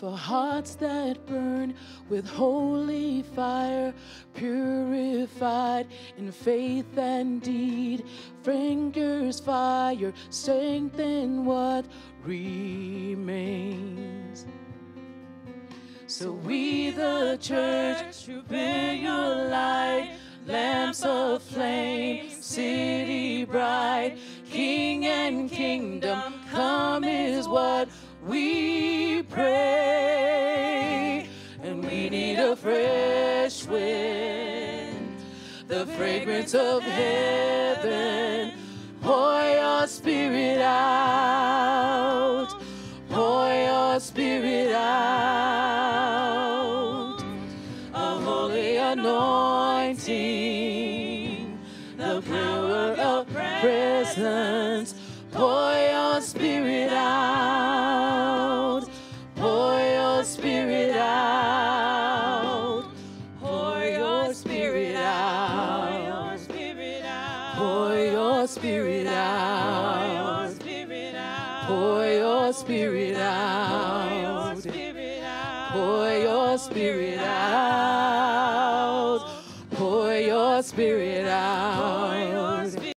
for hearts that burn with holy fire, purified in faith and deed. Fingers fire, strengthen what remains. So we, the church, who bear your light, lamps of flame, city bright, King and kingdom come is what we pray. A fresh wind, the fragrance of heaven. Pour your spirit out, pour your spirit out. A holy anointing, the power of presence. Pour your spirit out, your spirit out, pour your spirit out, pour your spirit out, pour your spirit out.